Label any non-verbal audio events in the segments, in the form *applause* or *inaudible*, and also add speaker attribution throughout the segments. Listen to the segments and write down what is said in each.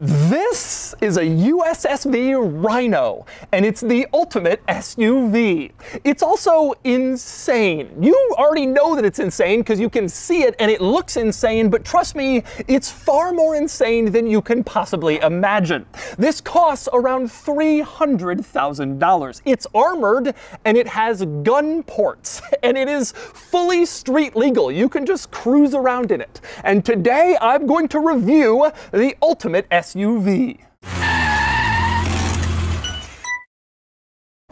Speaker 1: Then This is a USSV Rhino, and it's the ultimate SUV. It's also insane. You already know that it's insane because you can see it and it looks insane, but trust me, it's far more insane than you can possibly imagine. This costs around $300,000. It's armored and it has gun ports, *laughs* and it is fully street legal. You can just cruise around in it. And today I'm going to review the ultimate SUV. SUV.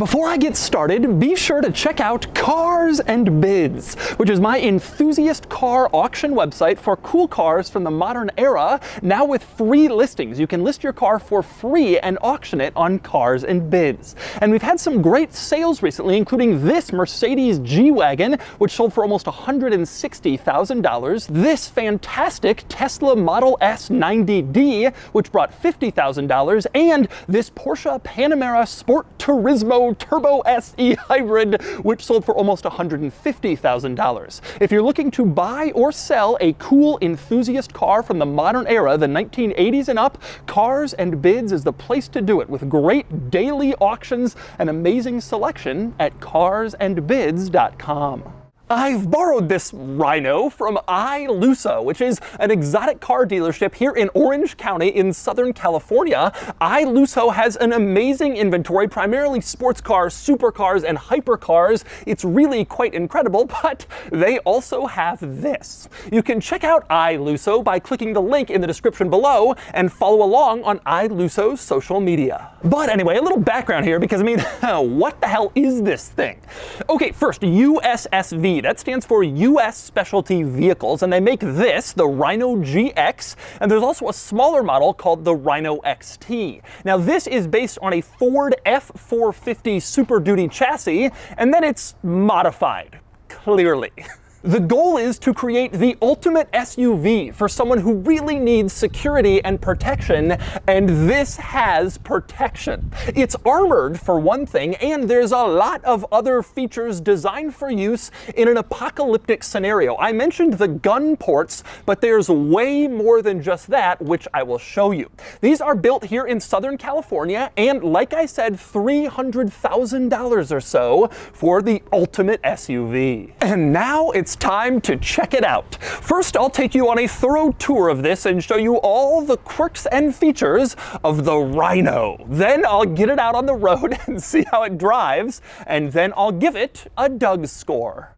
Speaker 1: Before I get started, be sure to check out Cars and Bids, which is my enthusiast car auction website for cool cars from the modern era, now with free listings. You can list your car for free and auction it on Cars and Bids. And we've had some great sales recently, including this Mercedes G-Wagon, which sold for almost $160,000, this fantastic Tesla Model S 90D, which brought $50,000, and this Porsche Panamera Sport Turismo Turbo SE Hybrid, which sold for almost $150,000. If you're looking to buy or sell a cool enthusiast car from the modern era, the 1980s and up, Cars and Bids is the place to do it with great daily auctions and amazing selection at carsandbids.com. I've borrowed this Rhino from iLusso, which is an exotic car dealership here in Orange County in Southern California. iLusso has an amazing inventory, primarily sports cars, supercars, and hypercars. It's really quite incredible, *laughs* but they also have this. You can check out iLusso by clicking the link in the description below and follow along on iLusso's social media. But anyway, a little background here because I mean, *laughs* what the hell is this thing? Okay, first, USSV that stands for US Specialty Vehicles, and they make this, the Rhino GX, and there's also a smaller model called the Rhino XT. Now this is based on a Ford F450 Super Duty chassis, and then it's modified, clearly. *laughs* The goal is to create the ultimate SUV for someone who really needs security and protection, and this has protection. It's armored for one thing, and there's a lot of other features designed for use in an apocalyptic scenario. I mentioned the gun ports, but there's way more than just that, which I will show you. These are built here in Southern California, and like I said, $300,000 or so for the ultimate SUV. And now it's it's time to check it out. First, I'll take you on a thorough tour of this and show you all the quirks and features of the Rhino. Then I'll get it out on the road *laughs* and see how it drives, and then I'll give it a Doug score.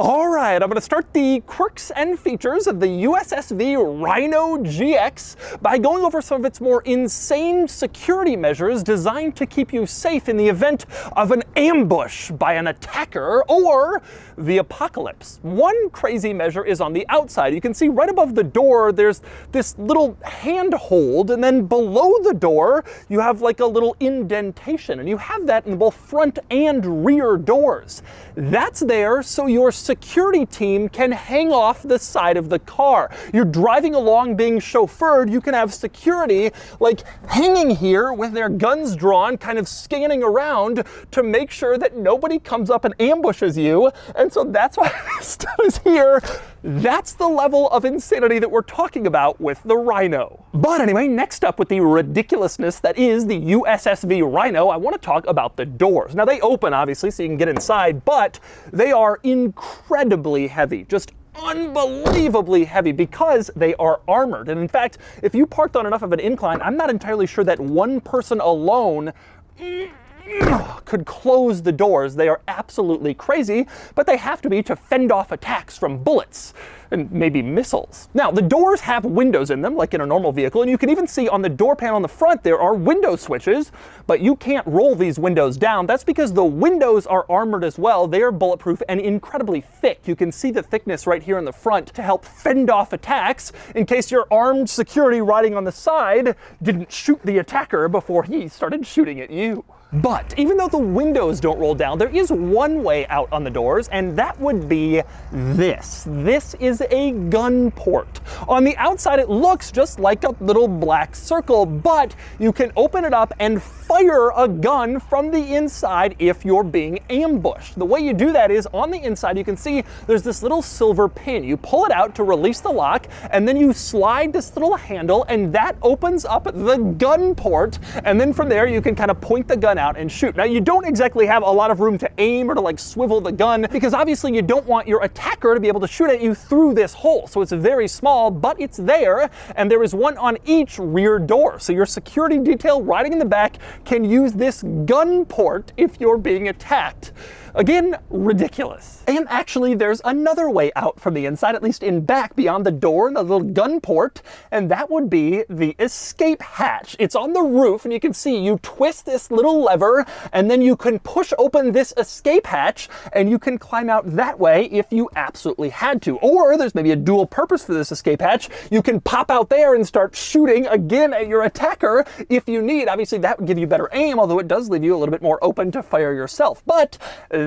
Speaker 1: All right, I'm going to start the quirks and features of the USSV Rhino GX by going over some of its more insane security measures designed to keep you safe in the event of an ambush by an attacker or the apocalypse. One crazy measure is on the outside. You can see right above the door, there's this little handhold, and then below the door, you have like a little indentation, and you have that in both front and rear doors. That's there so your security team can hang off the side of the car. You're driving along being chauffeured, you can have security like hanging here with their guns drawn, kind of scanning around to make sure that nobody comes up and ambushes you. And so that's why *laughs* this is here. That's the level of insanity that we're talking about with the Rhino. But anyway, next up with the ridiculousness that is the USSV Rhino, I want to talk about the doors. Now they open obviously so you can get inside, but they are incredibly heavy, just unbelievably heavy because they are armored. And in fact, if you parked on enough of an incline, I'm not entirely sure that one person alone could close the doors. They are absolutely crazy, but they have to be to fend off attacks from bullets and maybe missiles. Now, the doors have windows in them, like in a normal vehicle, and you can even see on the door panel on the front there are window switches, but you can't roll these windows down. That's because the windows are armored as well. They are bulletproof and incredibly thick. You can see the thickness right here in the front to help fend off attacks in case your armed security riding on the side didn't shoot the attacker before he started shooting at you. But even though the windows don't roll down, there is one way out on the doors, and that would be this. This is a gun port. On the outside, it looks just like a little black circle, but you can open it up and fire a gun from the inside if you're being ambushed. The way you do that is on the inside, you can see there's this little silver pin. You pull it out to release the lock, and then you slide this little handle, and that opens up the gun port. And then from there, you can kind of point the gun out and shoot. Now, you don't exactly have a lot of room to aim or to like swivel the gun because obviously you don't want your attacker to be able to shoot at you through this hole. So it's very small, but it's there. And there is one on each rear door. So your security detail riding in the back can use this gun port if you're being attacked. Again, ridiculous. And actually, there's another way out from the inside, at least in back, beyond the door and the little gun port, and that would be the escape hatch. It's on the roof, and you can see you twist this little lever, and then you can push open this escape hatch, and you can climb out that way if you absolutely had to. Or there's maybe a dual purpose for this escape hatch. You can pop out there and start shooting again at your attacker if you need. Obviously, that would give you better aim, although it does leave you a little bit more open to fire yourself. But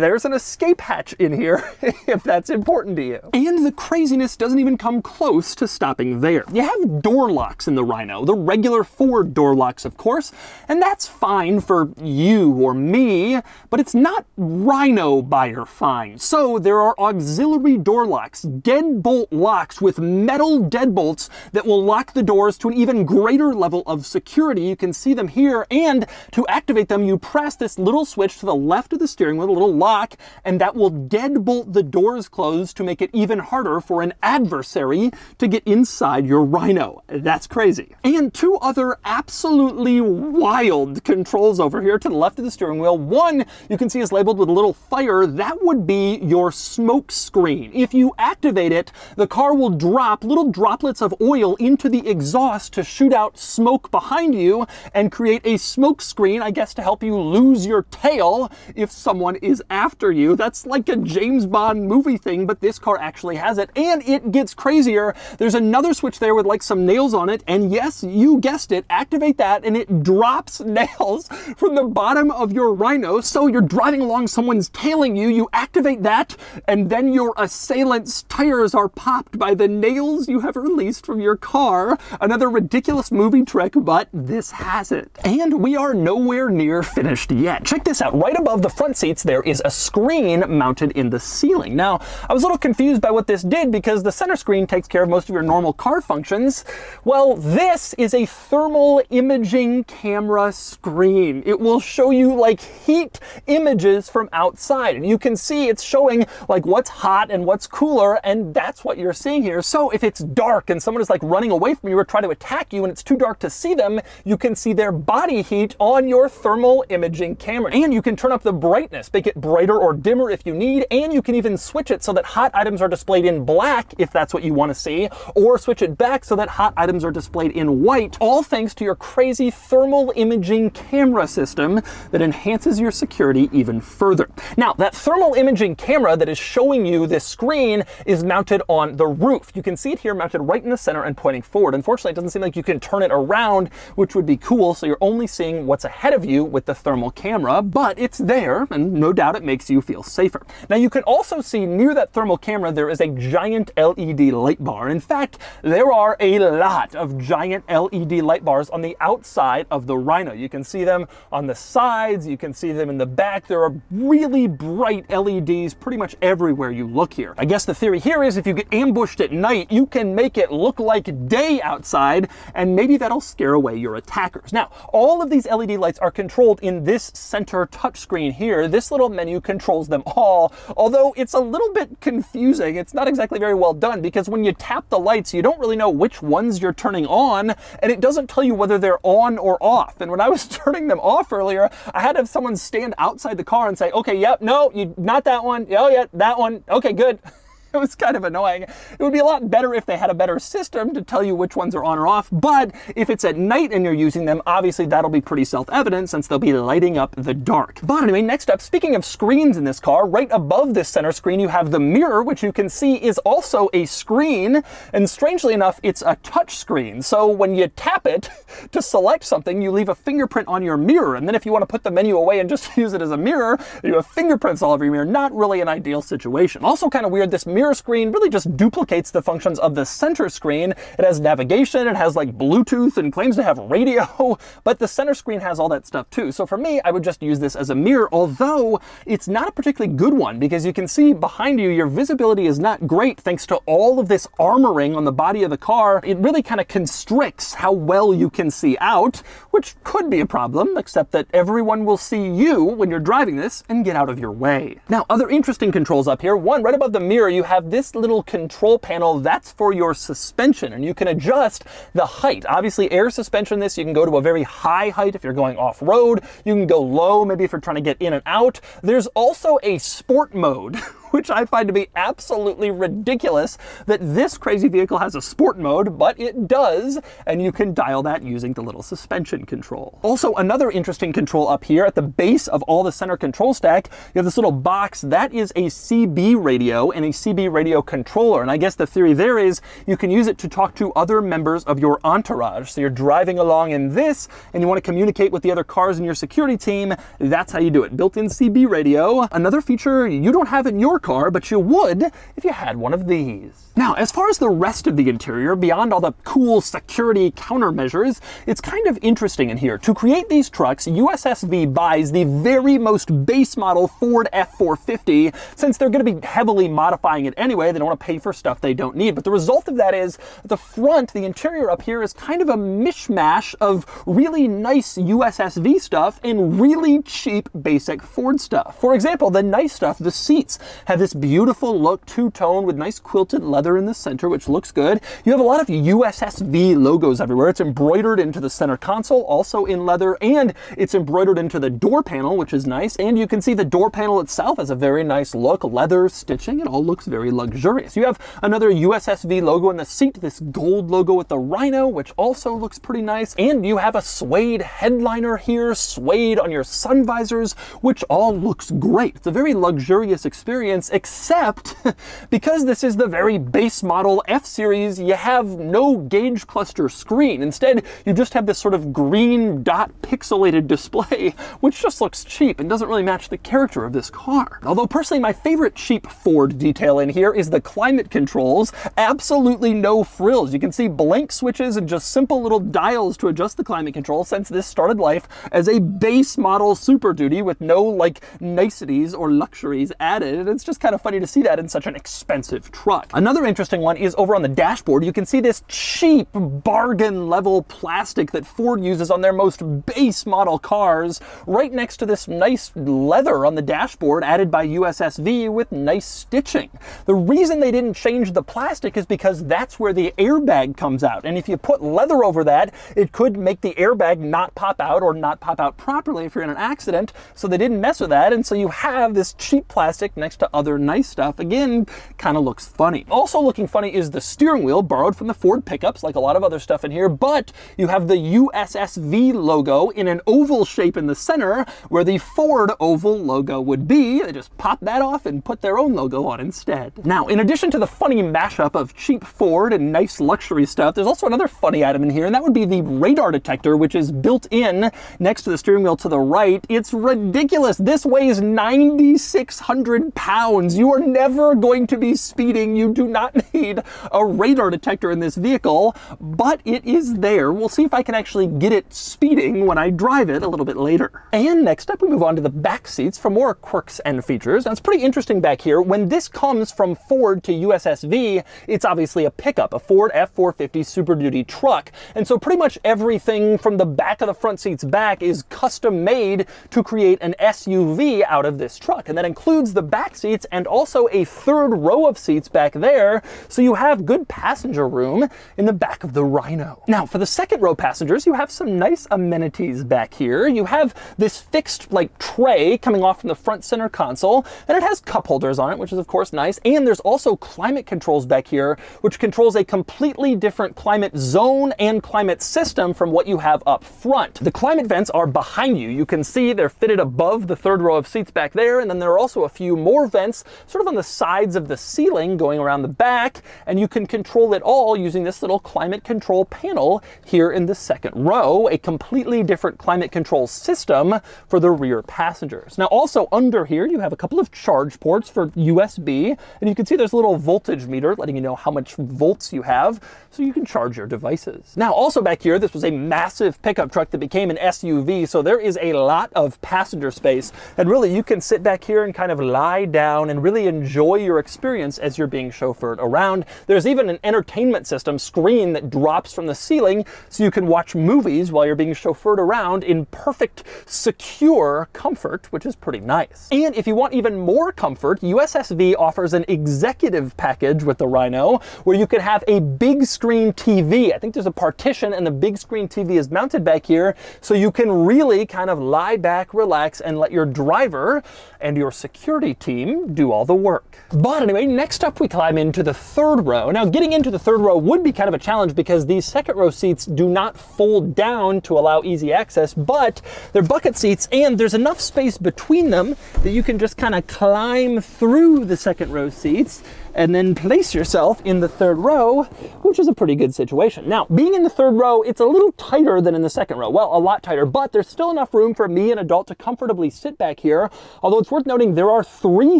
Speaker 1: there's an escape hatch in here *laughs* if that's important to you. And the craziness doesn't even come close to stopping there. You have door locks in the Rhino, the regular Ford door locks, of course, and that's fine for you or me, but it's not Rhino buyer fine. So there are auxiliary door locks, deadbolt locks with metal deadbolts that will lock the doors to an even greater level of security. You can see them here, and to activate them, you press this little switch to the left of the steering wheel, a little lock, and that will deadbolt the doors closed to make it even harder for an adversary to get inside your Rhino. That's crazy. And two other absolutely wild controls over here to the left of the steering wheel. One you can see is labeled with a little fire. That would be your smoke screen. If you activate it, the car will drop little droplets of oil into the exhaust to shoot out smoke behind you and create a smoke screen, I guess, to help you lose your tail if someone is after you. That's like a James Bond movie thing, but this car actually has it. And it gets crazier. There's another switch there with like some nails on it. And yes, you guessed it, activate that and it drops *laughs* nails from the bottom of your Rhino. So you're driving along, someone's tailing you, you activate that, and then your assailant's tires are popped by the nails you have released from your car. Another ridiculous movie trick, but this has it. And we are nowhere near finished yet. Check this out. Right above the front seats, there is a screen mounted in the ceiling. Now, I was a little confused by what this did because the center screen takes care of most of your normal car functions. Well, this is a thermal imaging camera screen. It will show you like heat images from outside. And you can see it's showing like what's hot and what's cooler, and that's what you're seeing here. So if it's dark and someone is like running away from you or trying to attack you and it's too dark to see them, you can see their body heat on your thermal imaging camera. And you can turn up the brightness, make it brighter or dimmer if you need, and you can even switch it so that hot items are displayed in black if that's what you want to see, or switch it back so that hot items are displayed in white, all thanks to your crazy thermal imaging camera system that enhances your security even further. Now, that thermal imaging camera that is showing you this screen is mounted on the roof. You can see it here mounted right in the center and pointing forward. Unfortunately, it doesn't seem like you can turn it around, which would be cool, so you're only seeing what's ahead of you with the thermal camera, but it's there, and no doubt it makes you feel safer. Now, you can also see near that thermal camera, there is a giant LED light bar. In fact, there are a lot of giant LED light bars on the outside of the Rhino. You can see them on the sides, you can see them in the back. There are really bright LEDs pretty much everywhere you look here. I guess the theory here is if you get ambushed at night, you can make it look like day outside, and maybe that'll scare away your attackers. Now, all of these LED lights are controlled in this center touchscreen here. This little menu controls them all, although it's a little bit confusing. It's not exactly very well done because when you tap the lights, you don't really know which ones you're turning on, and it doesn't tell you whether they're on or off. And when I was *laughs* turning them off earlier, I had to have someone stand outside the car and say, okay, yep, no, you not that one. Oh, yeah, that one. Okay, good. *laughs* *laughs* it was kind of annoying. It would be a lot better if they had a better system to tell you which ones are on or off, but if it's at night and you're using them, obviously that'll be pretty self-evident since they'll be lighting up the dark. But anyway, next up, speaking of screens in this car, right above this center screen you have the mirror, which you can see is also a screen, and strangely enough, it's a touch screen. So when you tap it *laughs* to select something, you leave a fingerprint on your mirror, and then if you want to put the menu away and just *laughs* use it as a mirror, you have fingerprints all over your mirror. Not really an ideal situation. Also kind of weird, this mirror screen really just duplicates the functions of the center screen. It has navigation, it has like Bluetooth and claims to have radio, *laughs* but the center screen has all that stuff too. So for me, I would just use this as a mirror, although it's not a particularly good one because you can see behind you, your visibility is not great thanks to all of this armoring on the body of the car. It really kind of constricts how well you can see out, which could be a problem, except that everyone will see you when you're driving this and get out of your way. Now, other interesting controls up here. One, right above the mirror, you have this little control panel. That's for your suspension, and you can adjust the height. Obviously, air suspension this, you can go to a very high height if you're going off-road. You can go low, maybe if you're trying to get in and out. There's also a sport mode, *laughs* which I find to be absolutely ridiculous that this crazy vehicle has a sport mode, but it does, and you can dial that using the little suspension control. Also, another interesting control up here at the base of all the center control stack, you have this little box. That is a CB radio and a CB radio controller, and I guess the theory there is you can use it to talk to other members of your entourage. So you're driving along in this, and you want to communicate with the other cars in your security team, that's how you do it. Built-in CB radio. Another feature you don't have in your car, but you would if you had one of these. Now, as far as the rest of the interior, beyond all the cool security countermeasures, it's kind of interesting in here. To create these trucks, USSV buys the very most base model Ford F450, since they're going to be heavily modifying it anyway, they don't want to pay for stuff they don't need. But the result of that is the front, the interior up here is kind of a mishmash of really nice USSV stuff and really cheap basic Ford stuff. For example, the nice stuff, the seats have this beautiful look, two-tone with nice quilted leather in the center, which looks good. You have a lot of USSV logos everywhere. It's embroidered into the center console, also in leather, and it's embroidered into the door panel, which is nice. And you can see the door panel itself has a very nice look, leather stitching. It all looks very luxurious. You have another USSV logo in the seat, this gold logo with the rhino, which also looks pretty nice. And you have a suede headliner here, suede on your sun visors, which all looks great. It's a very luxurious experience, except *laughs* because this is the very base model F-Series, you have no gauge cluster screen. Instead, you just have this sort of green dot pixelated display, *laughs* which just looks cheap and doesn't really match the character of this car. Although personally, my favorite cheap Ford detail in here is the climate controls. Absolutely no frills. You can see blank switches and just simple little dials to adjust the climate control since this started life as a base model Super Duty with no like niceties or luxuries added. it's just kind of funny to see that in such an expensive truck. Another Another interesting one is over on the dashboard. You can see this cheap bargain level plastic that Ford uses on their most base model cars right next to this nice leather on the dashboard added by USSV with nice stitching. The reason they didn't change the plastic is because that's where the airbag comes out. And if you put leather over that, it could make the airbag not pop out or not pop out properly if you're in an accident. So they didn't mess with that. And so you have this cheap plastic next to other nice stuff. Again, kind of looks funny. Also also looking funny is the steering wheel, borrowed from the Ford pickups, like a lot of other stuff in here, but you have the USSV logo in an oval shape in the center, where the Ford oval logo would be. They just pop that off and put their own logo on instead. Now, in addition to the funny mashup of cheap Ford and nice luxury stuff, there's also another funny item in here, and that would be the radar detector, which is built in next to the steering wheel to the right. It's ridiculous. This weighs 9,600 pounds. You are never going to be speeding. You do not *laughs* need a radar detector in this vehicle, but it is there. We'll see if I can actually get it speeding when I drive it a little bit later. And next up, we move on to the back seats for more quirks and features. Now, it's pretty interesting back here. When this comes from Ford to USSV, it's obviously a pickup, a Ford F450 Super Duty truck. And so pretty much everything from the back of the front seats back is custom made to create an SUV out of this truck. And that includes the back seat seats and also a third row of seats back there, so you have good passenger room in the back of the Rhino. Now, for the second row passengers, you have some nice amenities back here. You have this fixed like tray coming off from the front center console, and it has cup holders on it, which is of course nice. And there's also climate controls back here, which controls a completely different climate zone and climate system from what you have up front. The climate vents are behind you. You can see they're fitted above the third row of seats back there, and then there are also a few more vents sort of on the sides of the ceiling going around the back, and you can control it all using this little climate control panel here in the second row, a completely different climate control system for the rear passengers. Now also under here, you have a couple of charge ports for USB, and you can see there's a little voltage meter letting you know how much volts you have, so you can charge your devices. Now also back here, this was a massive pickup truck that became an SUV, so there is a lot of passenger space, and really you can sit back here and kind of lie down and really enjoy your experience as you're being chauffeured around. There's even an entertainment system screen that drops from the ceiling so you can watch movies while you're being chauffeured around in perfect, secure comfort, which is pretty nice. And if you want even more comfort, USSV offers an executive package with the Rhino where you can have a big screen TV. I think there's a partition and the big screen TV is mounted back here so you can really kind of lie back, relax, and let your driver and your security team do all the work. But anyway, next up we climb into the third row. Now getting into the third row would be kind of a challenge because these second row seats do not fold down to allow easy access, but they're bucket seats and there's enough space between them that you can just kind of climb through the second row seats and then place yourself in the third row, which is a pretty good situation. Now, being in the third row, it's a little tighter than in the second row. Well, a lot tighter, but there's still enough room for me, an adult, to comfortably sit back here. Although it's worth noting there are three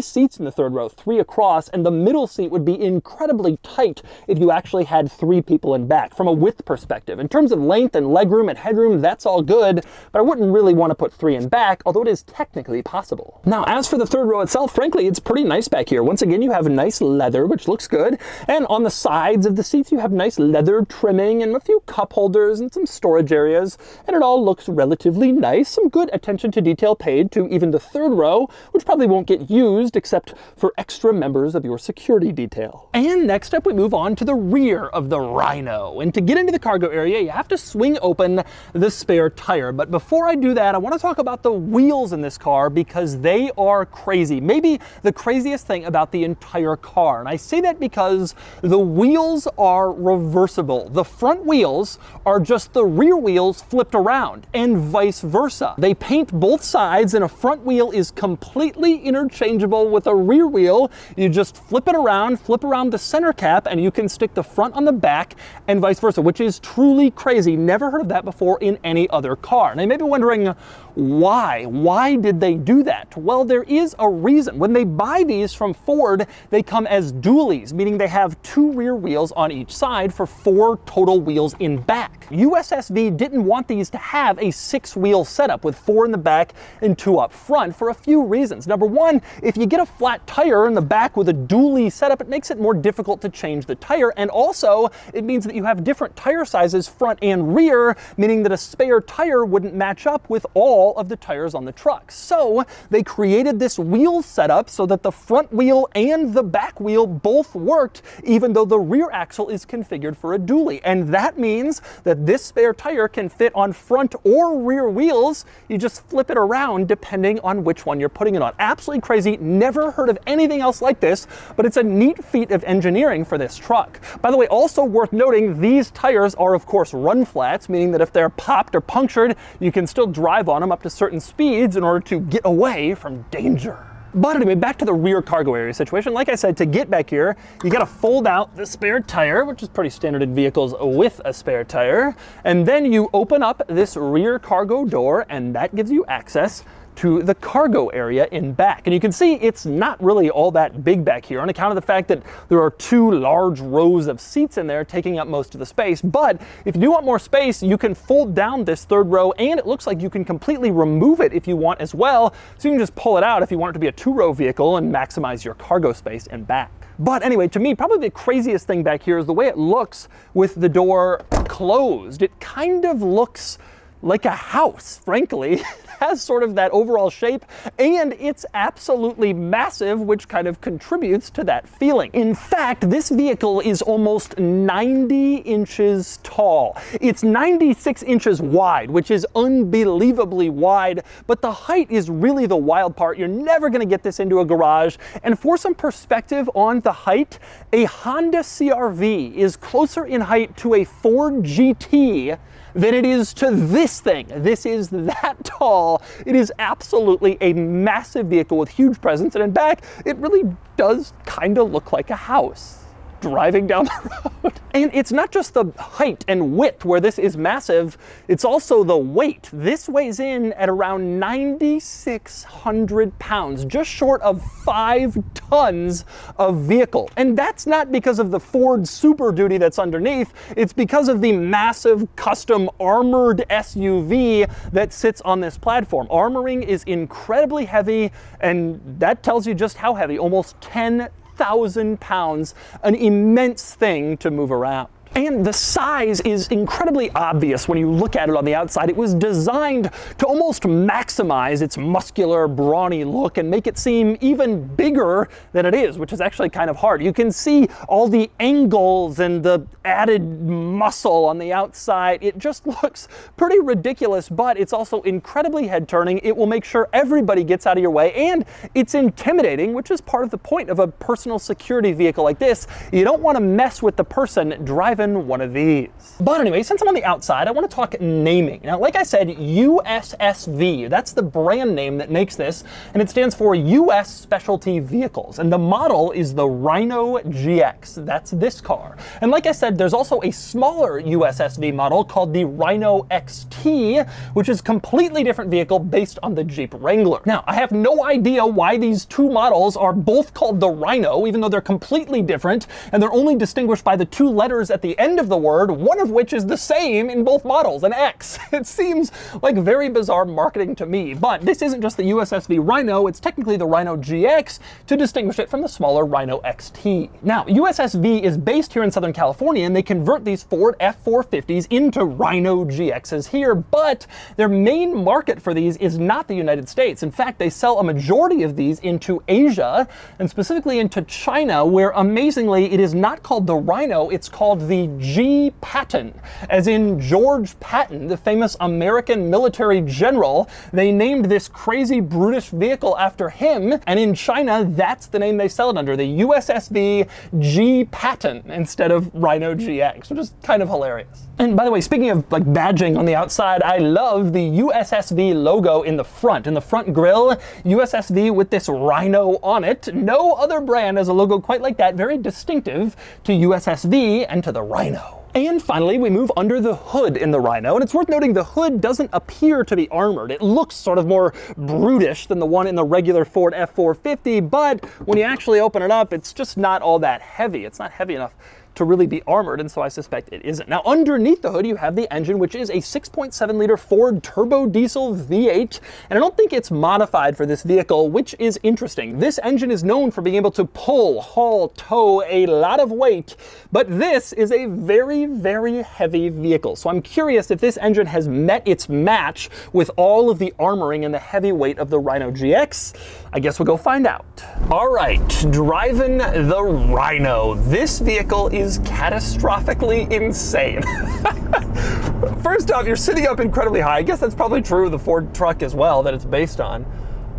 Speaker 1: seats in the third row, three across, and the middle seat would be incredibly tight if you actually had three people in back from a width perspective. In terms of length and legroom and headroom, that's all good, but I wouldn't really want to put three in back, although it is technically possible. Now, as for the third row itself, frankly, it's pretty nice back here. Once again, you have a nice leather, which looks good. And on the sides of the seats, you have nice leather trimming and a few cup holders and some storage areas. And it all looks relatively nice. Some good attention to detail paid to even the third row, which probably won't get used except for extra members of your security detail. And next up, we move on to the rear of the Rhino. And to get into the cargo area, you have to swing open the spare tire. But before I do that, I want to talk about the wheels in this car because they are crazy. Maybe the craziest thing about the entire car. And I say that because the wheels are reversible. The front wheels are just the rear wheels flipped around and vice versa. They paint both sides and a front wheel is completely interchangeable with a rear wheel. You just flip it around, flip around the center cap and you can stick the front on the back and vice versa, which is truly crazy. Never heard of that before in any other car. Now you may be wondering, why? Why did they do that? Well, there is a reason. When they buy these from Ford, they come as dualies, meaning they have two rear wheels on each side for four total wheels in back. USSV didn't want these to have a six wheel setup with four in the back and two up front for a few reasons. Number one, if you get a flat tire in the back with a dually setup, it makes it more difficult to change the tire. And also, it means that you have different tire sizes front and rear, meaning that a spare tire wouldn't match up with all of the tires on the truck. So they created this wheel setup so that the front wheel and the back wheel both worked, even though the rear axle is configured for a dually. And that means that this spare tire can fit on front or rear wheels. You just flip it around depending on which one you're putting it on. Absolutely crazy. Never heard of anything else like this, but it's a neat feat of engineering for this truck. By the way, also worth noting, these tires are of course run flats, meaning that if they're popped or punctured, you can still drive on them up to certain speeds in order to get away from danger. But anyway, back to the rear cargo area situation. Like I said, to get back here, you gotta fold out the spare tire, which is pretty standard in vehicles with a spare tire. And then you open up this rear cargo door and that gives you access to the cargo area in back. And you can see it's not really all that big back here on account of the fact that there are two large rows of seats in there taking up most of the space. But if you do want more space, you can fold down this third row and it looks like you can completely remove it if you want as well. So you can just pull it out if you want it to be a two row vehicle and maximize your cargo space in back. But anyway, to me, probably the craziest thing back here is the way it looks with the door closed. It kind of looks like a house, frankly. *laughs* Has sort of that overall shape, and it's absolutely massive, which kind of contributes to that feeling. In fact, this vehicle is almost 90 inches tall. It's 96 inches wide, which is unbelievably wide, but the height is really the wild part. You're never gonna get this into a garage. And for some perspective on the height, a Honda CRV is closer in height to a Ford GT than it is to this thing. This is that *laughs* tall. It is absolutely a massive vehicle with huge presence, and in back, it really does kind of look like a house driving down the *laughs* road. And it's not just the height and width where this is massive, it's also the weight. This weighs in at around 9,600 pounds, just short of five tons of vehicle. And that's not because of the Ford Super Duty that's underneath, it's because of the massive custom armored SUV that sits on this platform. Armoring is incredibly heavy, and that tells you just how heavy, almost 10 thousand pounds, an immense thing to move around. And the size is incredibly obvious when you look at it on the outside. It was designed to almost maximize its muscular, brawny look and make it seem even bigger than it is, which is actually kind of hard. You can see all the angles and the added muscle on the outside. It just *laughs* looks pretty ridiculous, but it's also incredibly head turning. It will make sure everybody gets out of your way, and it's intimidating, which is part of the point of a personal security vehicle like this. You don't want to mess with the person driving one of these. But anyway, since I'm on the outside, I want to talk naming. Now, like I said, USSV, that's the brand name that makes this, and it stands for US Specialty Vehicles. And the model is the Rhino GX. That's this car. And like I said, there's also a smaller USSV model called the Rhino XT, which is completely different vehicle based on the Jeep Wrangler. Now, I have no idea why these two models are both called the Rhino, even though they're completely different, and they're only distinguished by the two letters at the end of the word, one of which is the same in both models, an X. *laughs* It seems like very bizarre marketing to me, but this isn't just the USSV Rhino, it's technically the Rhino GX to distinguish it from the smaller Rhino XT. Now, USSV is based here in Southern California, and they convert these Ford F450s into Rhino GXs here, but their main market for these is not the United States. In fact, they sell a majority of these into Asia, and specifically into China, where amazingly it is not called the Rhino, it's called the G. Patton, as in George Patton, the famous American military general. They named this crazy, brutish vehicle after him, and in China, that's the name they sell it under, the USSV G. Patton instead of Rhino GX, which is kind of hilarious. And by the way, speaking of like badging on the outside, I love the USSV logo in the front. In the front grille, USSV with this rhino on it. No other brand has a logo quite like that, very distinctive to USSV and to the Rhino. And finally, we move under the hood in the Rhino, and it's worth noting the hood doesn't appear to be armored. It looks sort of more brutish than the one in the regular Ford F450, but when you actually open it up, it's just not all that heavy. It's not heavy enough to really be armored, and so I suspect it isn't. Now, underneath the hood, you have the engine, which is a 6.7 liter Ford turbo diesel V8, and I don't think it's modified for this vehicle, which is interesting. This engine is known for being able to pull, haul, tow a lot of weight, but this is a very, very heavy vehicle. So I'm curious if this engine has met its match with all of the armoring and the heavy weight of the Rhino GX. I guess we'll go find out. All right, driving the Rhino. This vehicle is is catastrophically insane. *laughs* First off, you're sitting up incredibly high. I guess that's probably true of the Ford truck as well that it's based on.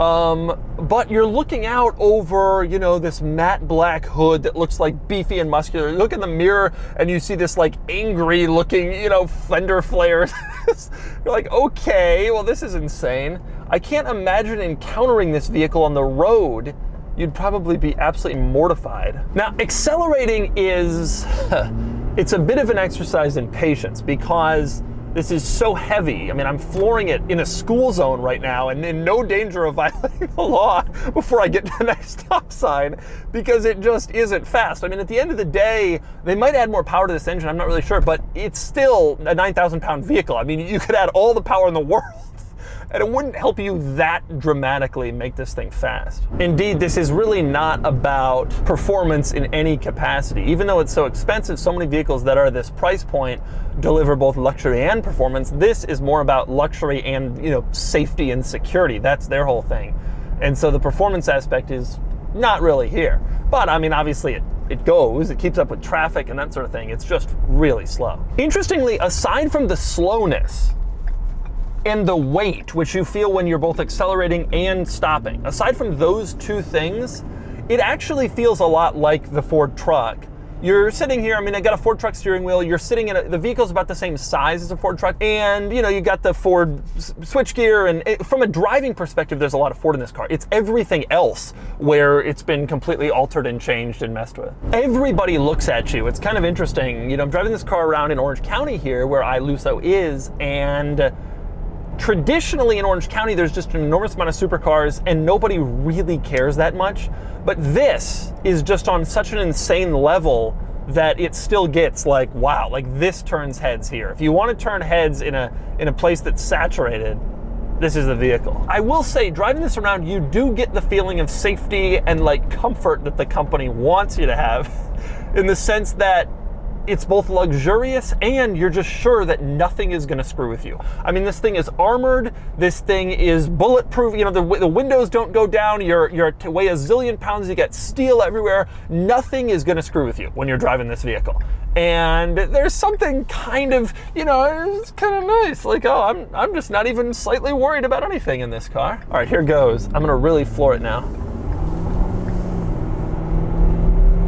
Speaker 1: Um, but you're looking out over, you know, this matte black hood that looks like beefy and muscular. You look in the mirror and you see this like angry looking, you know, fender flares. *laughs* you're like, okay, well, this is insane. I can't imagine encountering this vehicle on the road you'd probably be absolutely mortified. Now, accelerating is, *laughs* it's a bit of an exercise in patience because this is so heavy. I mean, I'm flooring it in a school zone right now and in no danger of *laughs* violating the law before I get to the *laughs* next stop sign because it just isn't fast. I mean, at the end of the day, they might add more power to this engine, I'm not really sure, but it's still a 9,000 pound vehicle. I mean, you could add all the power in the world and it wouldn't help you that dramatically make this thing fast. Indeed, this is really not about performance in any capacity. Even though it's so expensive, so many vehicles that are this price point deliver both luxury and performance. This is more about luxury and, you know, safety and security. That's their whole thing. And so the performance aspect is not really here. But I mean, obviously it it goes, it keeps up with traffic and that sort of thing. It's just really slow. Interestingly, aside from the slowness and the weight, which you feel when you're both accelerating and stopping, aside from those two things, it actually feels a lot like the Ford truck you're sitting here. I mean, I got a Ford truck steering wheel. You're sitting in a, the vehicle's about the same size as a Ford truck, and you know you got the Ford switchgear. And it, from a driving perspective, there's a lot of Ford in this car. It's everything else where it's been completely altered and changed and messed with. Everybody looks at you. It's kind of interesting. You know, I'm driving this car around in Orange County here, where iLusso is, and traditionally in Orange County, there's just an enormous amount of supercars and nobody really cares that much. But this is just on such an insane level that it still gets like, wow, like this turns heads here. If you want to turn heads in a in a place that's saturated, this is the vehicle. I will say, driving this around, you do get the feeling of safety and like comfort that the company wants you to have, *laughs* in the sense that it's both luxurious and you're just sure that nothing is going to screw with you. I mean, this thing is armored. This thing is bulletproof. You know, the, the windows don't go down. You're, you're weigh a zillion pounds. You get steel everywhere. Nothing is going to screw with you when you're driving this vehicle. And there's something kind of, you know, it's kind of nice. Like, oh, I'm, I'm just not even slightly worried about anything in this car. All right, here goes. I'm going to really floor it now.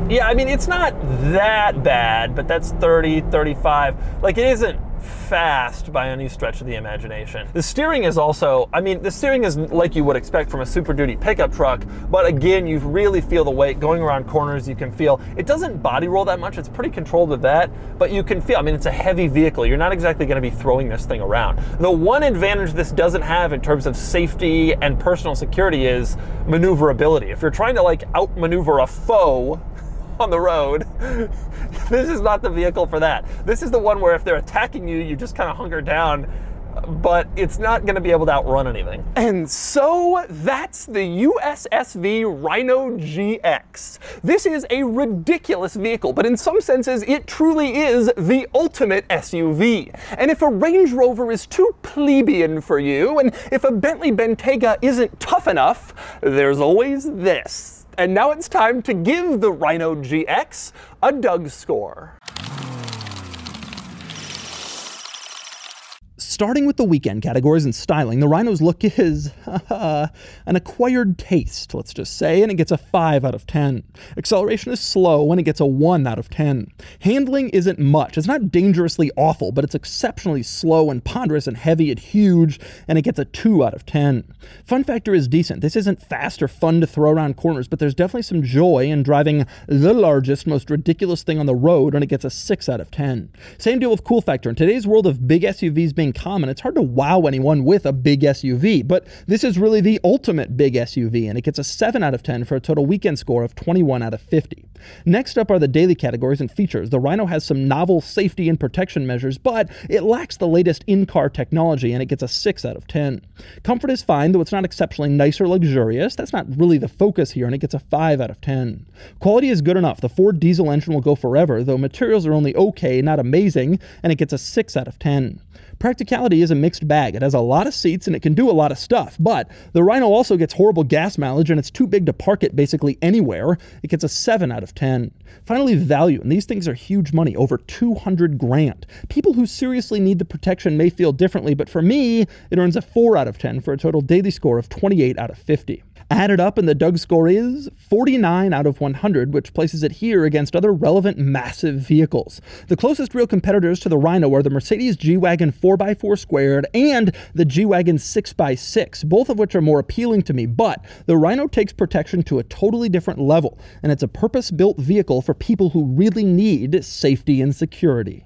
Speaker 1: Yeah, I mean, it's not that bad, but that's 30, 35. Like, it isn't fast by any stretch of the imagination. The steering is also, I mean, the steering is like you would expect from a Super Duty pickup truck, but again, you really feel the weight going around corners. You can feel it doesn't body roll that much. It's pretty controlled with that, but you can feel, I mean, it's a heavy vehicle. You're not exactly going to be throwing this thing around. The one advantage this doesn't have in terms of safety and personal security is maneuverability. If you're trying to like outmaneuver a foe, *laughs* on the road. *laughs* this is not the vehicle for that. This is the one where if they're attacking you, you just kind of hunker down but it's not going to be able to outrun anything. And so that's the USSV Rhino GX. This is a ridiculous vehicle, but in some senses it truly is the ultimate SUV. And if a Range Rover is too plebeian for you, and if a Bentley Bentayga isn't tough enough, there's always this. And now it's time to give the Rhino GX a Doug score.
Speaker 2: Starting with the weekend categories and styling, the Rhino's look *laughs* is uh, an acquired taste, let's just say, and it gets a 5 out of 10. Acceleration is slow and it gets a 1 out of 10. Handling isn't much. It's not dangerously awful, but it's exceptionally slow and ponderous and heavy and huge, and it gets a 2 out of 10. Fun factor is decent. This isn't fast or fun to throw around corners, but there's definitely some joy in driving the largest, most ridiculous thing on the road, and it gets a 6 out of 10. Same deal with cool factor. In today's world of big SUVs being common, it's hard to wow anyone with a big SUV, but this is really the ultimate big SUV, and it gets a 7 out of 10 for a total weekend score of 21 out of 50. Next up are the daily categories and features. The Rhino has some novel safety and protection measures, but it lacks the latest in car technology, and it gets a 6 out of 10. Comfort is fine, though it's not exceptionally nice or luxurious. That's not really the focus here, and it gets a 5 out of 10. Quality is good enough. The Ford diesel engine will go forever, though materials are only okay, not amazing, and it gets a 6 out of 10. Practicality is a mixed bag. It has a lot of seats and it can do a lot of stuff, but the Rhino also gets horrible gas mileage and it's too big to park it basically anywhere. It gets a 7 out of 10. Finally, value, and these things are huge money, over 200 grand. People who seriously need the protection may feel differently, but for me, it earns a 4 out of 10 for a total daily score of 28 out of 50. Added up, and the Doug score is 49 out of 100, which places it here against other relevant massive vehicles. The closest real competitors to the Rhino are the Mercedes G Wagon 4x4 squared and the G Wagon 6x6, both of which are more appealing to me. But the Rhino takes protection to a totally different level, and it's a purpose built vehicle for people who really need safety and security.